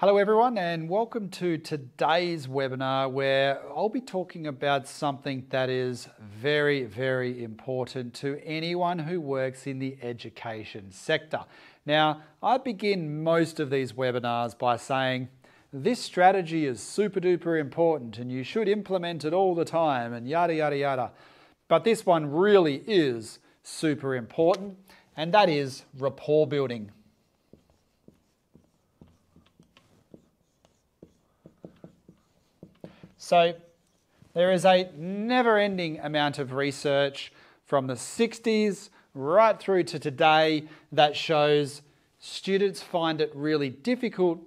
Hello, everyone, and welcome to today's webinar where I'll be talking about something that is very, very important to anyone who works in the education sector. Now, I begin most of these webinars by saying this strategy is super duper important and you should implement it all the time and yada, yada, yada. But this one really is super important, and that is rapport building. So there is a never ending amount of research from the 60s right through to today that shows students find it really difficult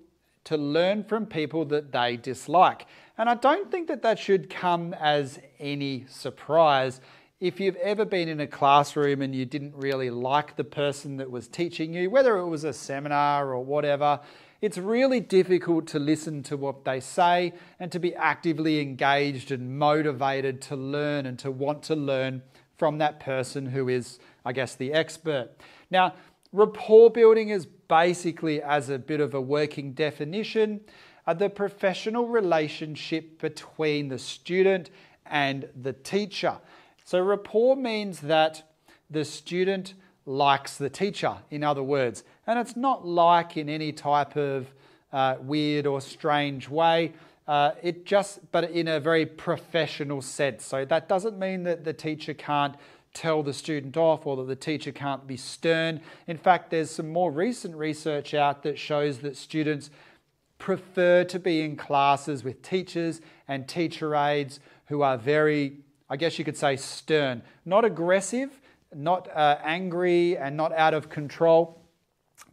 to learn from people that they dislike. And I don't think that that should come as any surprise. If you've ever been in a classroom and you didn't really like the person that was teaching you, whether it was a seminar or whatever, it's really difficult to listen to what they say and to be actively engaged and motivated to learn and to want to learn from that person who is, I guess, the expert. Now, rapport building is basically, as a bit of a working definition, the professional relationship between the student and the teacher. So, rapport means that the student likes the teacher, in other words. And it's not like in any type of uh, weird or strange way. Uh, it just, but in a very professional sense. So that doesn't mean that the teacher can't tell the student off or that the teacher can't be stern. In fact, there's some more recent research out that shows that students prefer to be in classes with teachers and teacher aides who are very, I guess you could say, stern. Not aggressive, not uh, angry and not out of control,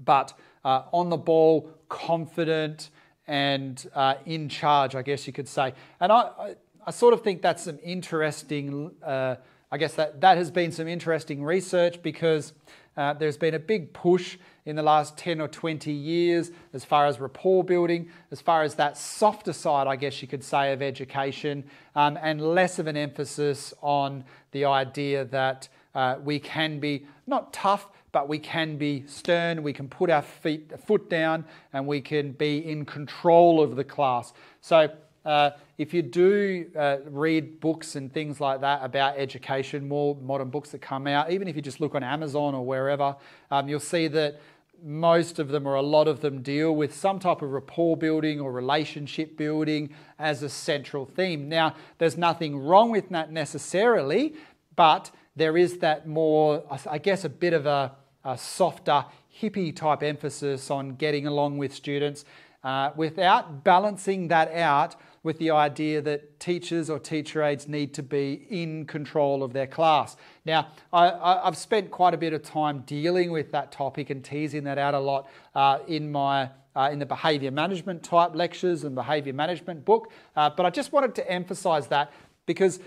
but uh, on the ball, confident, and uh, in charge, I guess you could say. And I, I, I sort of think that's some interesting, uh, I guess that, that has been some interesting research because uh, there's been a big push in the last 10 or 20 years as far as rapport building, as far as that softer side, I guess you could say, of education, um, and less of an emphasis on the idea that uh, we can be not tough, but we can be stern. We can put our feet, foot down, and we can be in control of the class. So, uh, if you do uh, read books and things like that about education, more modern books that come out, even if you just look on Amazon or wherever, um, you'll see that most of them or a lot of them deal with some type of rapport building or relationship building as a central theme. Now, there's nothing wrong with that necessarily, but there is that more, I guess, a bit of a, a softer, hippie type emphasis on getting along with students uh, without balancing that out with the idea that teachers or teacher aides need to be in control of their class. Now, I, have spent quite a bit of time dealing with that topic and teasing that out a lot uh, in my uh, in the behaviour management type lectures and behaviour management book, uh, but I just wanted to emphasise that because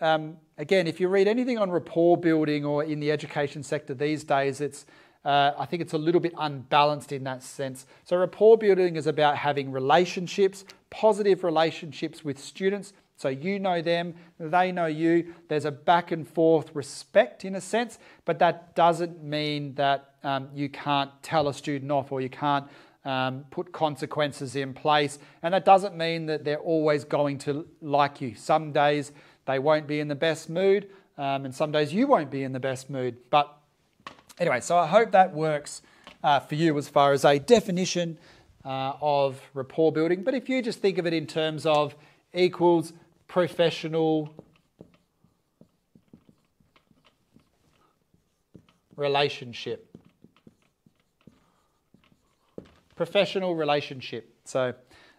um, again, if you read anything on rapport building or in the education sector these days, it's uh, I think it's a little bit unbalanced in that sense. So, rapport building is about having relationships, positive relationships with students. So, you know them, they know you. There's a back and forth respect in a sense, but that doesn't mean that um, you can't tell a student off or you can't um, put consequences in place. And that doesn't mean that they're always going to like you. Some days they won't be in the best mood, um, and some days you won't be in the best mood. But anyway, so I hope that works uh, for you as far as a definition uh, of rapport building. But if you just think of it in terms of equals professional relationship. Professional relationship. So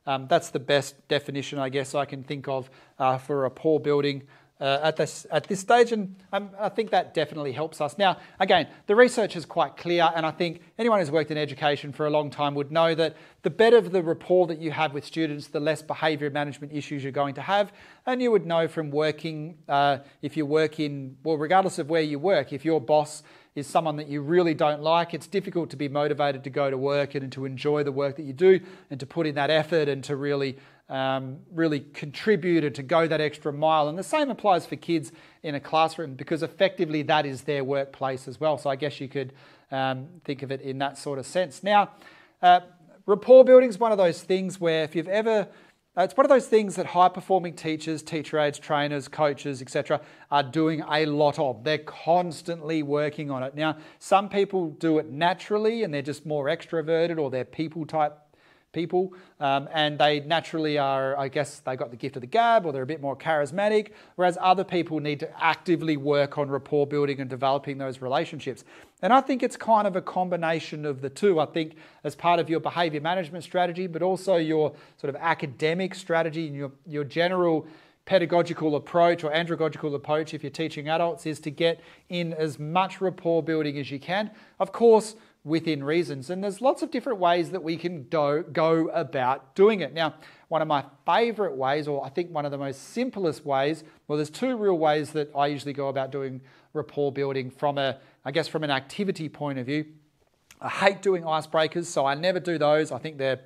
um, that's the best definition, I guess, I can think of uh, for a rapport building uh, at, this, at this stage, and um, I think that definitely helps us. Now, again, the research is quite clear, and I think anyone who's worked in education for a long time would know that the better the rapport that you have with students, the less behaviour management issues you're going to have. And you would know from working, uh, if you work in, well, regardless of where you work, if your boss is someone that you really don't like, it's difficult to be motivated to go to work and to enjoy the work that you do and to put in that effort and to really, um, really contribute and to go that extra mile. And the same applies for kids in a classroom because effectively that is their workplace as well. So I guess you could um, think of it in that sort of sense. Now, uh, rapport building is one of those things where if you've ever Uh, it's one of those things that high performing teachers, teacher aides, trainers, coaches, etc., are doing a lot of. They're constantly working on it. Now, some people do it naturally and they're just more extroverted or they're people type people, um, and they naturally are, I guess, they got the gift of the gab or they're a bit more charismatic, whereas other people need to actively work on rapport building and developing those relationships. And I think it's kind of a combination of the two. I think as part of your behavior management strategy, but also your sort of academic strategy and your, your general pedagogical approach or andragogical approach if you're teaching adults is to get in as much rapport building as you can. Of course, within reasons. And there's lots of different ways that we can do, go about doing it. Now, one of my favorite ways, or I think one of the most simplest ways, well, there's two real ways that I usually go about doing rapport building from a, I guess, from an activity point of view. I hate doing icebreakers, so I never do those. I think they're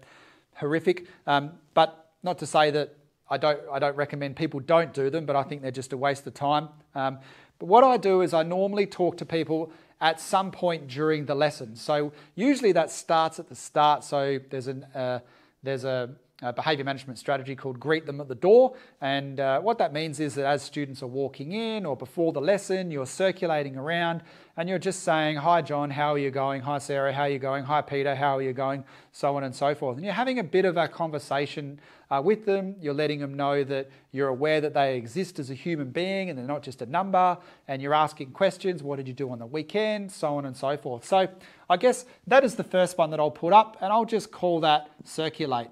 horrific. Um, but not to say that I don't, I don't recommend people don't do them, but I think they're just a waste of time. Um, but what I do is I normally talk to people at some point during the lesson. So usually that starts at the start. So there's an uh, there's a, a, behavior management strategy called greet them at the door, and uh, what that means is that as students are walking in or before the lesson, you're circulating around and you're just saying, Hi, John, how are you going? Hi, Sarah, how are you going? Hi, Peter, how are you going? So on and so forth. And you're having a bit of a conversation uh, with them. You're letting them know that you're aware that they exist as a human being and they're not just a number. And you're asking questions What did you do on the weekend? So on and so forth. So I guess that is the first one that I'll put up, and I'll just call that circulate.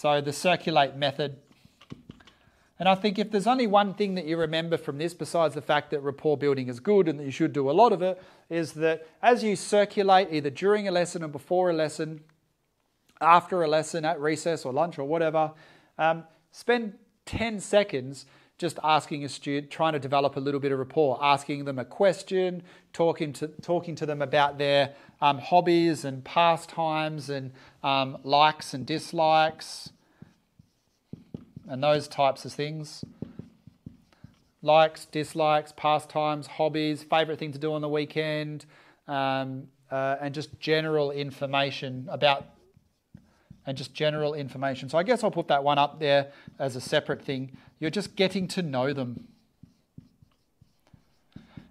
So the circulate method. And I think if there's only one thing that you remember from this, besides the fact that rapport building is good and that you should do a lot of it, is that as you circulate either during a lesson or before a lesson, after a lesson, at recess or lunch or whatever, um, spend 10 seconds just asking a student, trying to develop a little bit of rapport, asking them a question, talking to, talking to them about their um, hobbies and pastimes and um, likes and dislikes and those types of things. Likes, dislikes, pastimes, hobbies, favourite thing to do on the weekend, um, uh, and just general information about, and just general information. So I guess I'll put that one up there as a separate thing. You're just getting to know them.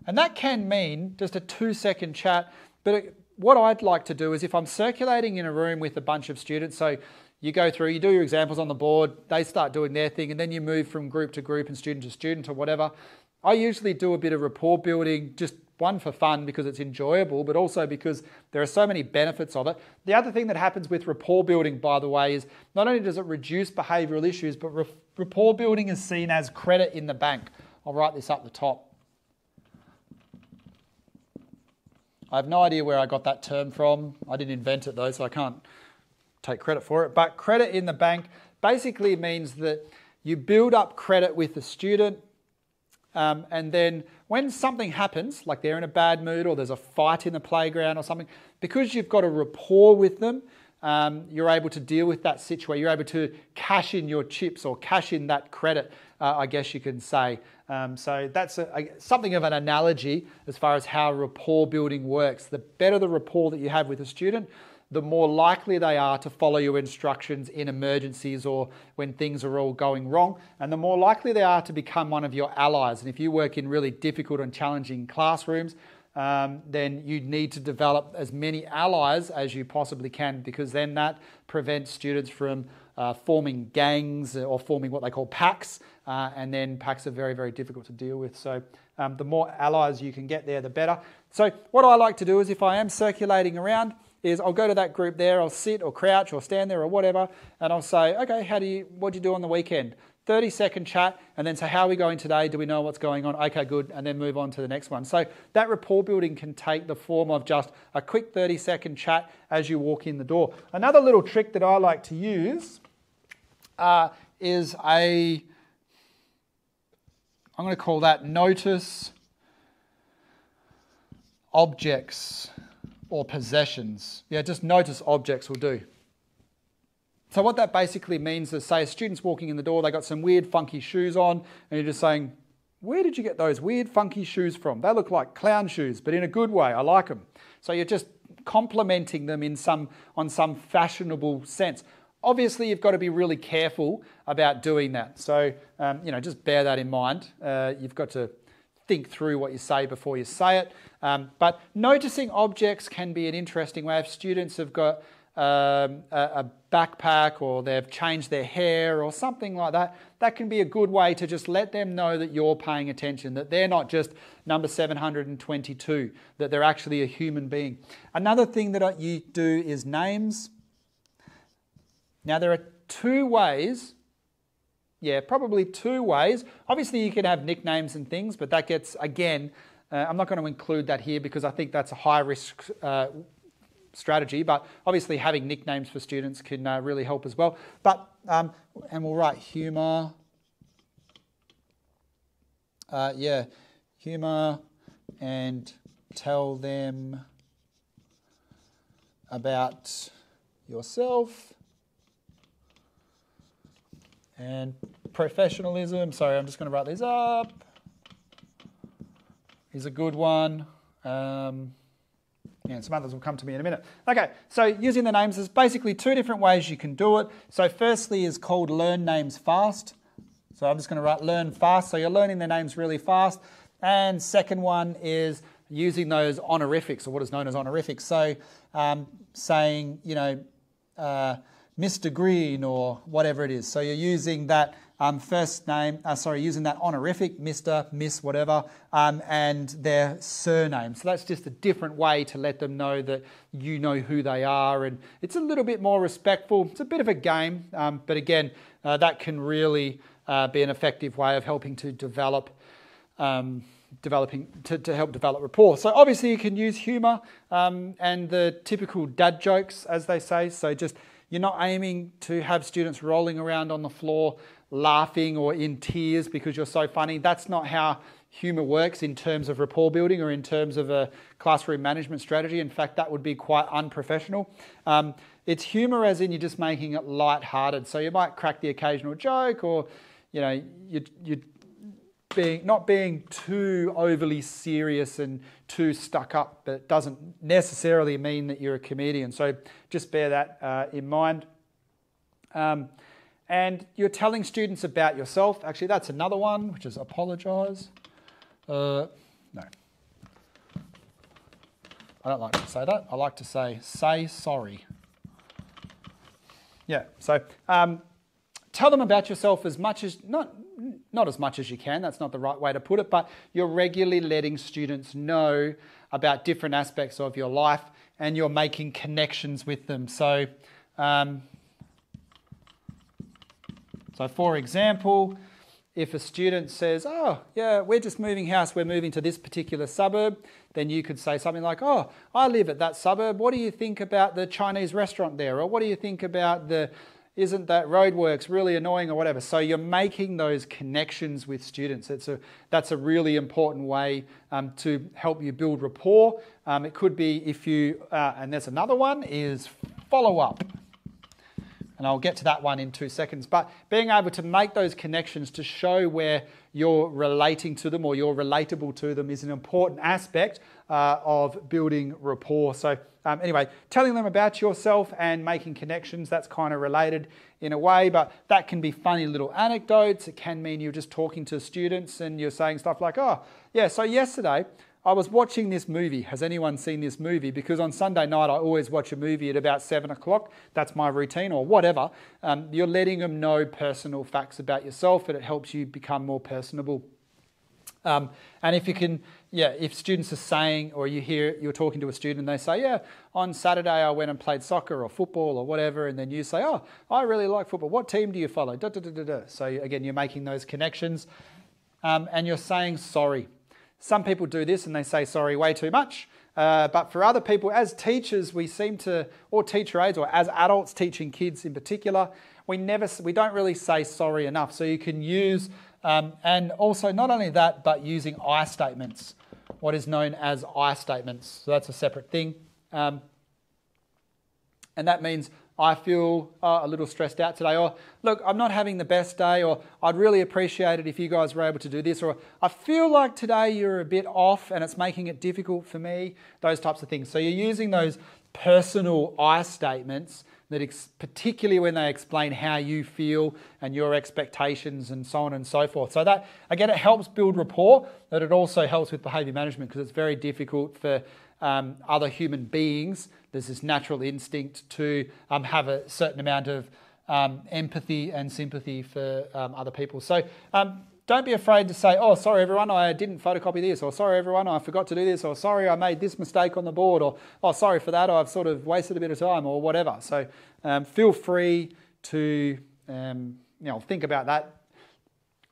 And that can mean just a two second chat, but it, what I'd like to do is if I'm circulating in a room with a bunch of students, so you go through, you do your examples on the board, they start doing their thing, and then you move from group to group and student to student or whatever. I usually do a bit of rapport building, just one for fun because it's enjoyable, but also because there are so many benefits of it. The other thing that happens with rapport building, by the way, is not only does it reduce behavioural issues, but rapport building is seen as credit in the bank. I'll write this up the top. I have no idea where I got that term from. I didn't invent it though, so I can't take credit for it. But credit in the bank basically means that you build up credit with the student, um, and then when something happens, like they're in a bad mood or there's a fight in the playground or something, because you've got a rapport with them, um, you're able to deal with that situation. You're able to cash in your chips or cash in that credit, uh, I guess you can say. Um, so that's a, a, something of an analogy as far as how rapport building works. The better the rapport that you have with a student, the more likely they are to follow your instructions in emergencies or when things are all going wrong, and the more likely they are to become one of your allies. And if you work in really difficult and challenging classrooms, um, then you need to develop as many allies as you possibly can because then that prevents students from uh, forming gangs or forming what they call packs, uh, and then packs are very, very difficult to deal with. So um, the more allies you can get there, the better. So what I like to do is if I am circulating around, is I'll go to that group there, I'll sit or crouch or stand there or whatever, and I'll say, okay, how do you, what do you do on the weekend? 30 second chat, and then say, how are we going today? Do we know what's going on? Okay, good, and then move on to the next one. So that rapport building can take the form of just a quick 30 second chat as you walk in the door. Another little trick that I like to use uh, is a, I'm going to call that notice objects or possessions. Yeah, just notice objects will do. So what that basically means is, say, a student's walking in the door, they got some weird, funky shoes on, and you're just saying, "Where did you get those weird, funky shoes from? They look like clown shoes, but in a good way. I like them." So you're just complimenting them in some, on some fashionable sense. Obviously, you've got to be really careful about doing that. So, um, you know, just bear that in mind. Uh, you've got to think through what you say before you say it. Um, but noticing objects can be an interesting way. If students have got um, a, a, backpack or they've changed their hair or something like that, that can be a good way to just let them know that you're paying attention, that they're not just number 722, that they're actually a human being. Another thing that you do is names. Now, there are two ways yeah, probably two ways. Obviously, you can have nicknames and things, but that gets, again, uh, I'm not going to include that here because I think that's a high risk uh, strategy, but obviously having nicknames for students can uh, really help as well. But, um, and we'll write humour. Uh, yeah, humour and tell them about yourself and professionalism. Sorry, I'm just going to write these up. Is a good one. Um, and some others will come to me in a minute. Okay, so using the names, there's basically two different ways you can do it. So firstly is called learn names fast. So I'm just going to write learn fast. So you're learning the names really fast. And second one is using those honorifics or what is known as honorifics. So um, saying, you know, uh, Mr. Green or whatever it is. So you're using that um, first name, uh, sorry, using that honorific, Mr., Miss, whatever, um, and their surname. So that's just a different way to let them know that you know who they are. And it's a little bit more respectful. It's a bit of a game, um, but again, uh, that can really uh, be an effective way of helping to develop. Um, developing to, to help develop rapport. So obviously you can use humour um, and the typical dad jokes, as they say. So just you're not aiming to have students rolling around on the floor laughing or in tears because you're so funny. That's not how humour works in terms of rapport building or in terms of a classroom management strategy. In fact, that would be quite unprofessional. Um, it's humour as in you're just making it light-hearted. So you might crack the occasional joke or, you know, you, you being not being too overly serious and too stuck up, but it doesn't necessarily mean that you're a comedian. So just bear that uh, in mind. Um, and you're telling students about yourself. Actually, that's another one, which is apologise. Uh, no. I don't like to say that. I like to say, say sorry. Yeah, so um, tell them about yourself as much as, not, not as much as you can, that's not the right way to put it, but you're regularly letting students know about different aspects of your life and you're making connections with them. So, um, so for example, if a student says, Oh, yeah, we're just moving house, we're moving to this particular suburb, then you could say something like, Oh, I live at that suburb. What do you think about the Chinese restaurant there? Or what do you think about the isn't that roadworks really annoying or whatever? So you're making those connections with students. It's a, that's a really important way um, to help you build rapport. Um, it could be if you, uh, and there's another one, is follow up. And I'll get to that one in two seconds. But being able to make those connections to show where you're relating to them or you're relatable to them is an important aspect uh, of building rapport. So um, anyway, telling them about yourself and making connections, that's kind of related in a way, but that can be funny little anecdotes. It can mean you're just talking to students and you're saying stuff like, oh, yeah, so yesterday I was watching this movie. Has anyone seen this movie? Because on Sunday night, I always watch a movie at about seven o'clock. That's my routine, or whatever. Um, you're letting them know personal facts about yourself, and it helps you become more personable. Um, and if you can, yeah, if students are saying, or you hear you're talking to a student and they say, yeah, on Saturday I went and played soccer or football or whatever, and then you say, oh, I really like football. What team do you follow? Da, da, da, da, da. So again, you're making those connections, um, and you're saying sorry. Some people do this and they say sorry way too much. Uh, but for other people, as teachers, we seem to, or teacher aides, or as adults teaching kids in particular, we never, we don't really say sorry enough. So you can use um, and also, not only that, but using I statements, what is known as I statements. So that's a separate thing. Um, and that means I feel uh, a little stressed out today, or look, I'm not having the best day, or I'd really appreciate it if you guys were able to do this, or I feel like today you're a bit off and it's making it difficult for me, those types of things. So you're using those personal I statements that ex- particularly when they explain how you feel and your expectations and so on and so forth. So that again, it helps build rapport, but it also helps with behaviour management because it's very difficult for um, other human beings. There's this natural instinct to um, have a certain amount of um, empathy and sympathy for um, other people. So um, don't be afraid to say, oh, sorry, everyone, I didn't photocopy this, or sorry, everyone, I forgot to do this, or sorry, I made this mistake on the board, or oh, sorry for that, I've sort of wasted a bit of time, or whatever. So um, feel free to you know, think about that.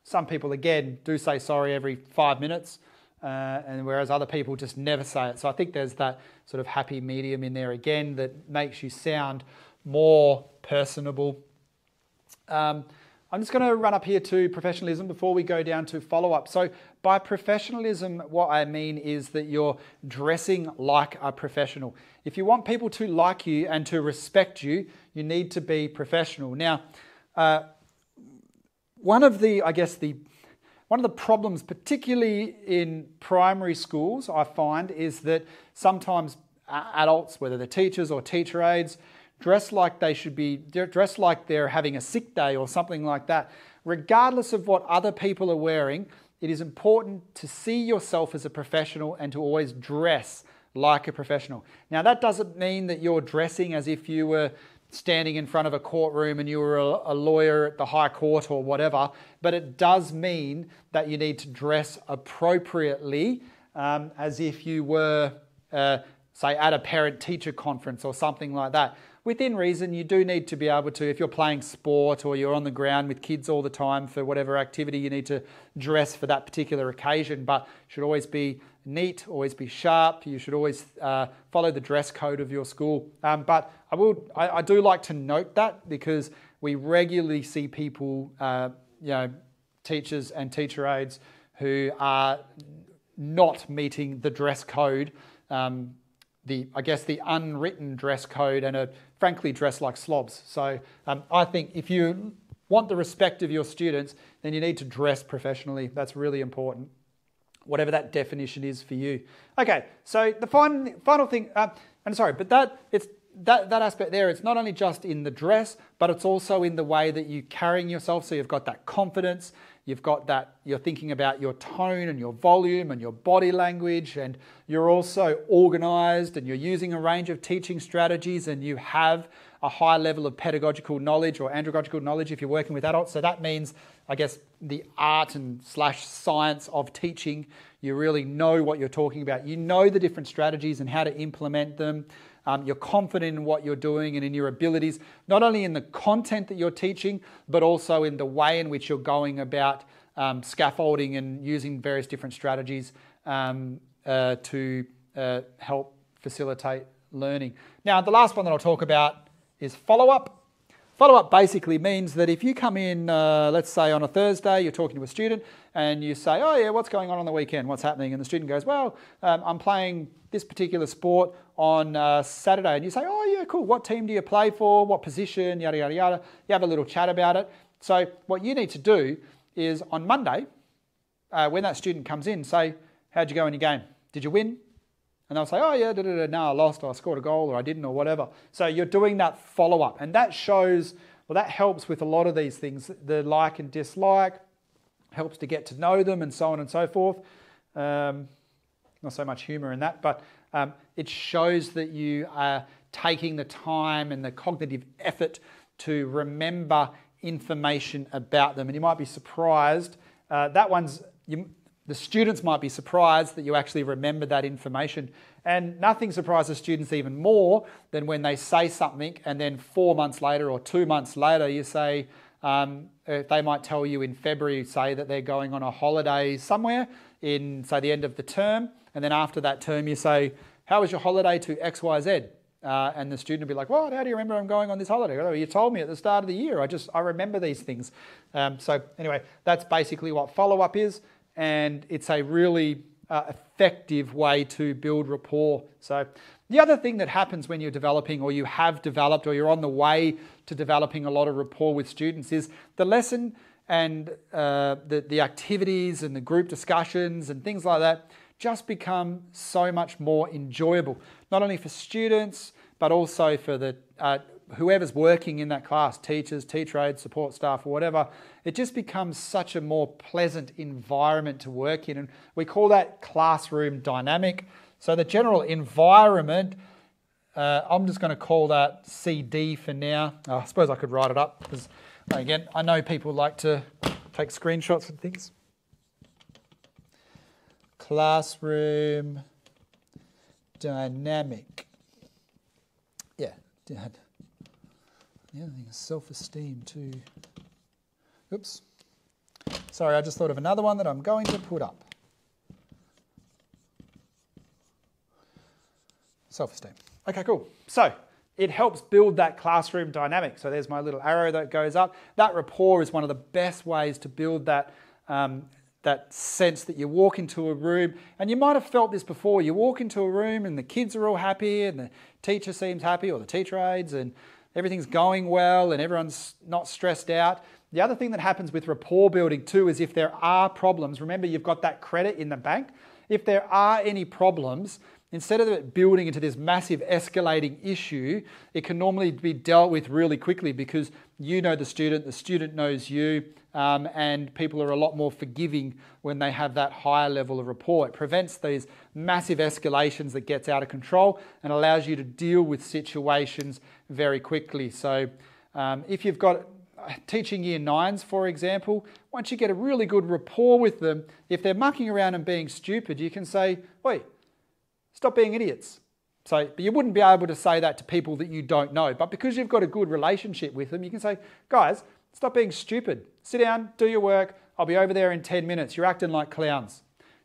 Some people, again, do say sorry every five minutes, uh, and whereas other people just never say it. So I think there's that sort of happy medium in there again that makes you sound more personable. Um, I'm just going to run up here to professionalism before we go down to follow up. So, by professionalism, what I mean is that you're dressing like a professional. If you want people to like you and to respect you, you need to be professional. Now, uh, one of the, I guess, the one of the problems, particularly in primary schools, I find is that sometimes adults, whether they're teachers or teacher aides, dress like they should be, dressed like they're having a sick day or something like that. Regardless of what other people are wearing, it is important to see yourself as a professional and to always dress like a professional. Now, that doesn't mean that you're dressing as if you were standing in front of a courtroom and you were a, lawyer at the High Court or whatever, but it does mean that you need to dress appropriately um, as if you were, uh, say, at a parent teacher conference or something like that within reason, you do need to be able to, if you're playing sport or you're on the ground with kids all the time for whatever activity, you need to dress for that particular occasion. But should always be neat, always be sharp. You should always uh, follow the dress code of your school. Um, but I will, I, I, do like to note that because we regularly see people, uh, you know, teachers and teacher aides who are not meeting the dress code. Um, the, I guess, the unwritten dress code and are frankly dressed like slobs. So um, I think if you want the respect of your students, then you need to dress professionally. That's really important, whatever that definition is for you. Okay, so the final, final thing, uh, and sorry, but that it's that, that aspect there, it's not only just in the dress, but it's also in the way that you're carrying yourself. So you've got that confidence, You've got that, you're thinking about your tone and your volume and your body language, and you're also organized and you're using a range of teaching strategies, and you have a high level of pedagogical knowledge or andragogical knowledge if you're working with adults. So that means, I guess, the art and slash science of teaching. You really know what you're talking about. You know the different strategies and how to implement them. Um, you're confident in what you're doing and in your abilities, not only in the content that you're teaching, but also in the way in which you're going about um, scaffolding and using various different strategies um, uh, to uh, help facilitate learning. Now, the last one that I'll talk about is follow up. Follow up basically means that if you come in, uh, let's say on a Thursday, you're talking to a student and you say, Oh, yeah, what's going on on the weekend? What's happening? And the student goes, Well, um, I'm playing this particular sport on uh, Saturday. And you say, Oh, yeah, cool. What team do you play for? What position? Yada, yada, yada. You have a little chat about it. So, what you need to do is on Monday, uh, when that student comes in, say, How'd you go in your game? Did you win? And they'll say, oh, yeah, da, da, da, no, I lost, or I scored a goal, or I didn't, or whatever. So you're doing that follow up. And that shows, well, that helps with a lot of these things the like and dislike, helps to get to know them, and so on and so forth. Um, not so much humour in that, but um, it shows that you are taking the time and the cognitive effort to remember information about them. And you might be surprised. Uh, that one's, you, the students might be surprised that you actually remember that information. And nothing surprises students even more than when they say something and then four months later or two months later you say, um, uh, they might tell you in February, say that they're going on a holiday somewhere in, say, the end of the term. And then after that term, you say, How was your holiday to XYZ? Uh, and the student will be like, "What? How do you remember I'm going on this holiday? Oh, you told me at the start of the year. I just I remember these things." Um, so anyway, that's basically what follow up is and it's a really uh, effective way to build rapport. So, the other thing that happens when you're developing, or you have developed, or you're on the way to developing a lot of rapport with students, is the lesson and uh, the, the activities and the group discussions and things like that just become so much more enjoyable, not only for students, but also for the uh, whoever's working in that class, teachers, teacher aides, support staff, or whatever, it just becomes such a more pleasant environment to work in. And we call that classroom dynamic. So the general environment, uh, I'm just going to call that CD for now. Oh, I suppose I could write it up because, again, I know people like to take screenshots and things. Classroom dynamic. Yeah. The other thing is self esteem, too. Oops. Sorry, I just thought of another one that I'm going to put up. Self esteem. Okay, cool. So it helps build that classroom dynamic. So there's my little arrow that goes up. That rapport is one of the best ways to build that. Um, that sense that you walk into a room, and you might have felt this before. You walk into a room and the kids are all happy, and the teacher seems happy, or the teacher aides, and everything's going well and everyone's not stressed out. The other thing that happens with rapport building too is if there are problems, remember you've got that credit in the bank. If there are any problems, instead of it building into this massive escalating issue, it can normally be dealt with really quickly because you know the student, the student knows you, um, and people are a lot more forgiving when they have that higher level of rapport. It prevents these massive escalations that gets out of control and allows you to deal with situations very quickly. So um, if you've got uh, teaching year nines, for example, once you get a really good rapport with them, if they're mucking around and being stupid, you can say, "Wait, stop being idiots." So, but you wouldn't be able to say that to people that you don't know. But because you've got a good relationship with them, you can say, "Guys, Stop being stupid. Sit down, do your work. I'll be over there in 10 minutes. You're acting like clowns.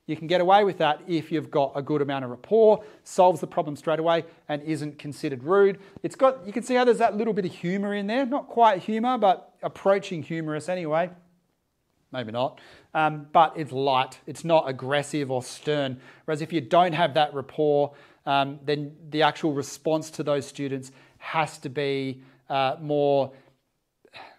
You can get away with that if you've got a good amount of rapport, solves the problem straight away, and isn't considered rude. It's got, you can see how there's that little bit of humour in there. Not quite humour, but approaching humorous anyway. Maybe not. Um, but it's light. It's not aggressive or stern. Whereas if you don't have that rapport, um, then the actual response to those students has to be uh, more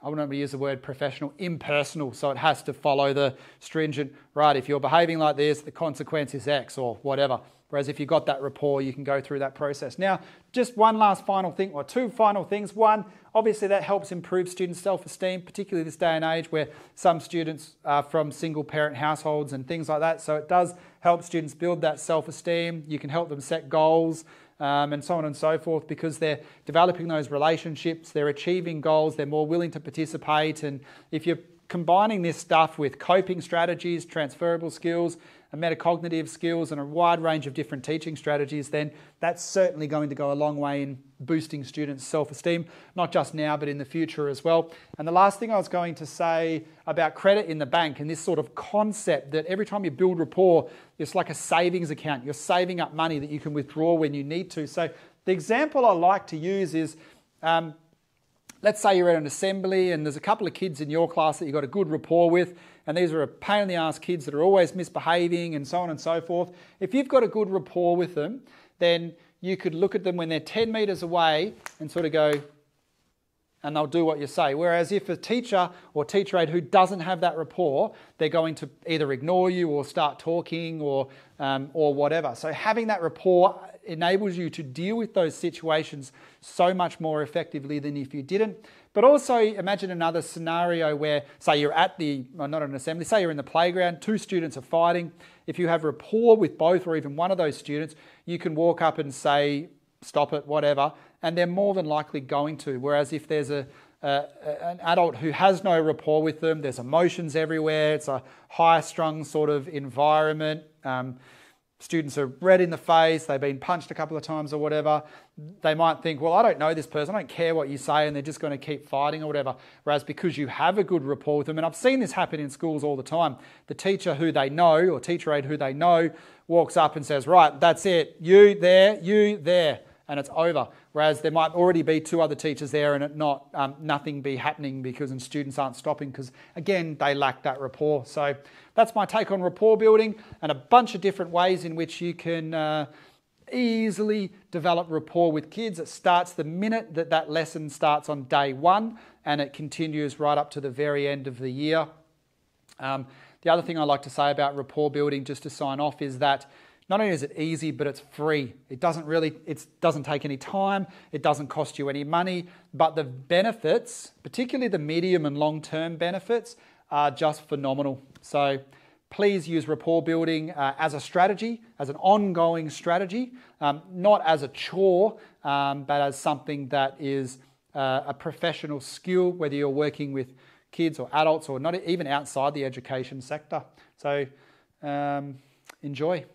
I wouldn't use the word professional, impersonal. So it has to follow the stringent, right, if you're behaving like this, the consequence is X or whatever. Whereas if you've got that rapport, you can go through that process. Now, just one last final thing, or two final things. One, obviously that helps improve students' self-esteem, particularly this day and age where some students are from single parent households and things like that. So it does help students build that self-esteem. You can help them set goals um, and so on and so forth because they're developing those relationships, they're achieving goals, they're more willing to participate. And if you're combining this stuff with coping strategies, transferable skills, and metacognitive skills, and a wide range of different teaching strategies, then that's certainly going to go a long way in boosting students' self esteem, not just now, but in the future as well. And the last thing I was going to say about credit in the bank and this sort of concept that every time you build rapport, it's like a savings account. You're saving up money that you can withdraw when you need to. So the example I like to use is um, let's say you're at an assembly and there's a couple of kids in your class that you've got a good rapport with, and these are a pain in the ass kids that are always misbehaving and so on and so forth. If you've got a good rapport with them, then you could look at them when they're 10 metres away and sort of go, and they'll do what you say. Whereas if a teacher or teacher aide who doesn't have that rapport, they're going to either ignore you or start talking or, um, or whatever. So having that rapport enables you to deal with those situations so much more effectively than if you didn't. But also imagine another scenario where, say, you're at the, well, not an assembly, say you're in the playground, two students are fighting. If you have rapport with both or even one of those students, you can walk up and say, stop it, whatever, and they're more than likely going to. Whereas if there's a, uh, an adult who has no rapport with them, there's emotions everywhere, it's a high strung sort of environment. Um, students are red in the face, they've been punched a couple of times or whatever, they might think, well, I don't know this person, I don't care what you say, and they're just going to keep fighting or whatever. Whereas because you have a good rapport with them, and I've seen this happen in schools all the time, the teacher who they know or teacher aide who they know walks up and says, right, that's it, you there, you there, and it's over. Whereas there might already be two other teachers there and it not um, nothing be happening because and students aren't stopping because again they lack that rapport. So that's my take on rapport building and a bunch of different ways in which you can uh, easily develop rapport with kids. It starts the minute that that lesson starts on day one and it continues right up to the very end of the year. Um, the other thing I like to say about rapport building, just to sign off, is that not only is it easy, but it's free. It doesn't really, it doesn't take any time, it doesn't cost you any money, but the benefits, particularly the medium and long term benefits, are just phenomenal. So please use rapport building uh, as a strategy, as an ongoing strategy, um, not as a chore, um, but as something that is uh, a professional skill, whether you're working with kids or adults or not even outside the education sector. So um, enjoy.